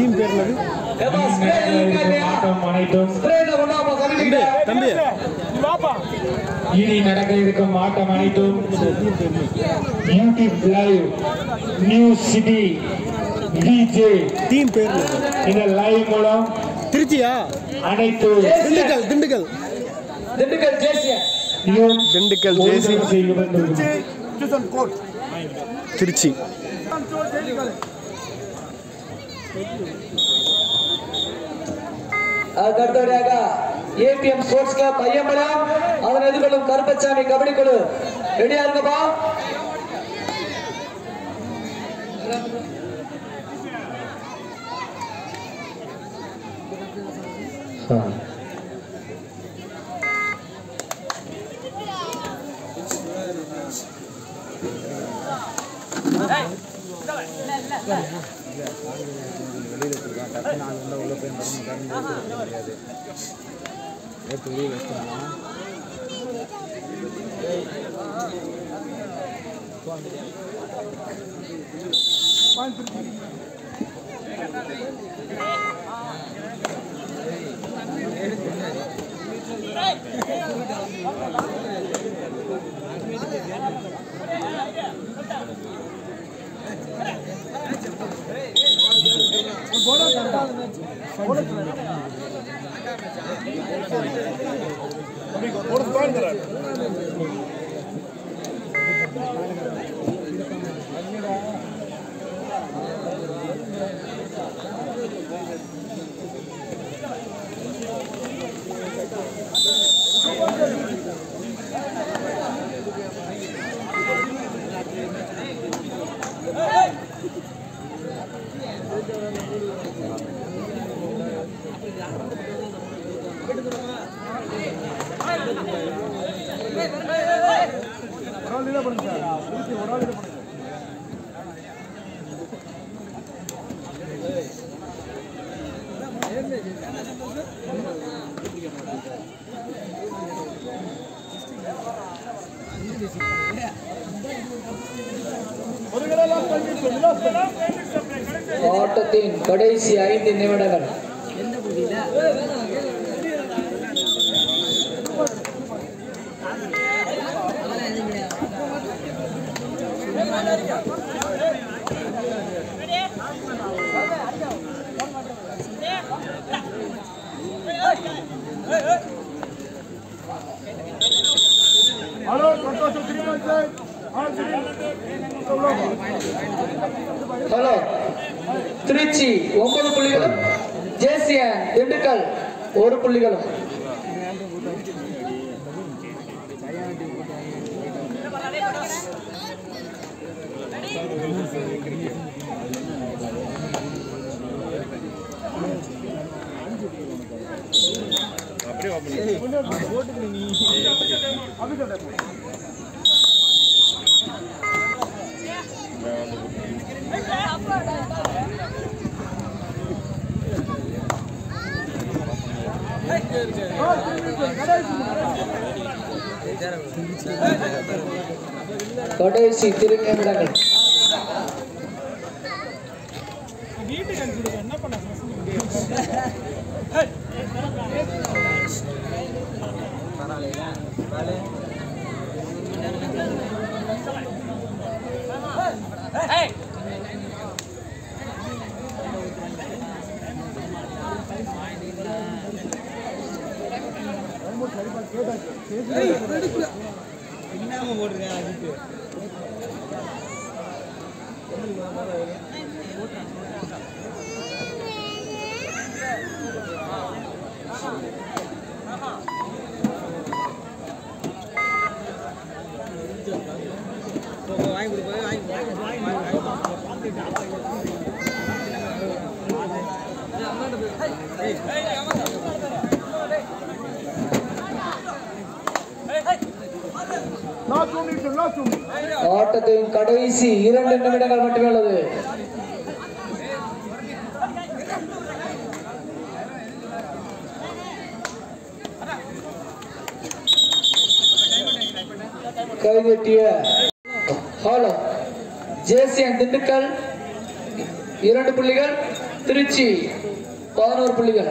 Team பேர் என்னது? தம்பி இனி நடக்க இருக்கும் ஆட்டம் அனைத்தும் YouTube live news city VJ team பேர் என்னது இந்த லைவ் மூலம் திருச்சியா? அனைத்து திண்டுக்கல் திண்டுக்கல். திண்டுக்கல் ஜேசியா திண்டுக்கல் ஜேசி. திருச்சி. அடுத்தபடியாக ஏபிஎம் ஸ்போர்ட்ஸ் கிளப் ஐயம்பலம். அதனை எதிர்கொள்ளும் கருப்பசாமி கபடி குழு. ரெடியா இருக்கப்பா Hey, வெளியில் வச்சுருக்கேன் டக்கு நான் வந்து உள்ளே போய் வரணும் கரண்ட் முடியாது எடுத்து Thank you. अभी ஆட்டத்தின் கடைசி ஐந்து நிமிடங்கள். ஹலோ திருச்சி ஒன்பது புள்ளிகளும் ஜேசிய திண்டுக்கல் ஒரு புள்ளிகளும். கடைசி திரு நிமிடங்கள் ஆட்டத்தின் கடைசி இரண்டு நிமிடங்கள் மட்டுமே உள்ளது. கைதட்டிய ஹலோ ஜேசியன் திண்டுக்கல். இரண்டு புள்ளிகள் திருச்சி. பதினோரு புள்ளிகள்.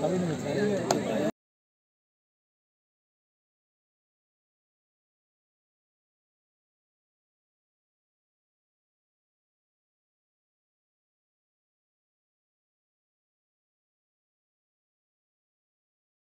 கவிதை